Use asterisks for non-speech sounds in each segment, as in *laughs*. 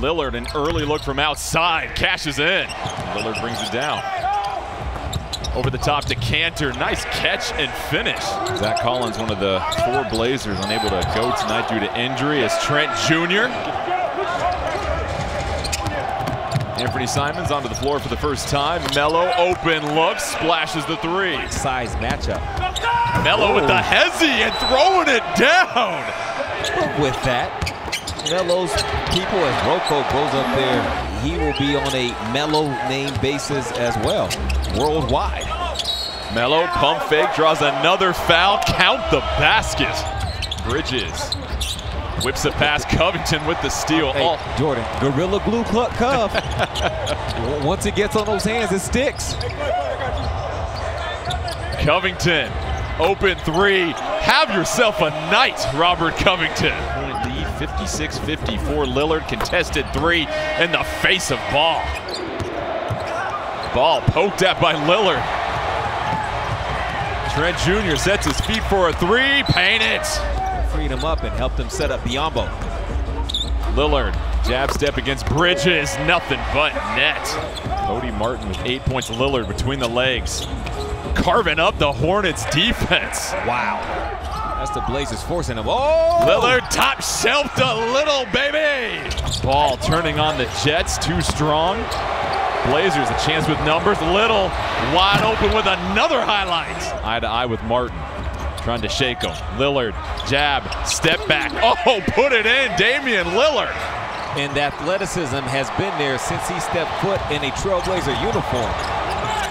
Lillard, an early look from outside, cashes in. Lillard brings it down. Over the top to Kanter. Nice catch and finish. Zach Collins, one of the four Blazers, unable to go tonight due to injury, as Trent Jr. Anfernee Simons onto the floor for the first time. Melo, open look, splashes the three. Size matchup. Melo with the oh. hezzy and throwing it down. With that, Melo's people, as Rocco goes up there, he will be on a Melo name basis as well, worldwide. Melo, pump fake, draws another foul. Count the basket. Bridges whips it past Covington with the steal. Hey, oh. Jordan, Gorilla Glue Club Cove. *laughs* Once it gets on those hands, it sticks. Covington, open three. Have yourself a night, Robert Covington. Point lead, 56-54. Lillard contested three in the face of Ball. Ball poked at by Lillard. Trent Jr. sets his feet for a three, paint it. Freed him up and helped him set up Biyombo. Lillard, jab step against Bridges, nothing but net. Cody Martin with eight points, Lillard between the legs. Carving up the Hornets defense. Wow. That's the Blazers forcing him. Oh! Lillard top shelved a little, baby. Ball turning on the Jets, too strong. Blazers a chance with numbers. Little wide open with another highlight. Eye to eye with Martin. Trying to shake him. Lillard, jab, step back. Oh, put it in, Damian Lillard. And athleticism has been there since he stepped foot in a Trailblazer uniform.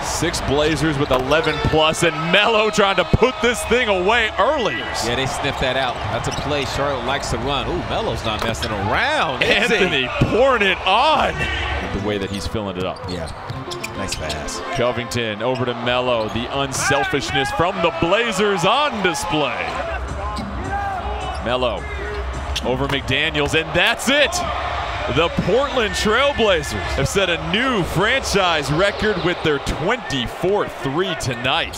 Six Blazers with 11 plus, and Melo trying to put this thing away early. Yeah, they sniffed that out. That's a play Charlotte likes to run. Ooh, Melo's not messing around. Anthony pouring it on. The way that he's filling it up. Yeah. Nice pass. Covington over to Melo. The unselfishness from the Blazers on display. Melo over McDaniels, and that's it. The Portland Trailblazers have set a new franchise record with their 24-3 tonight.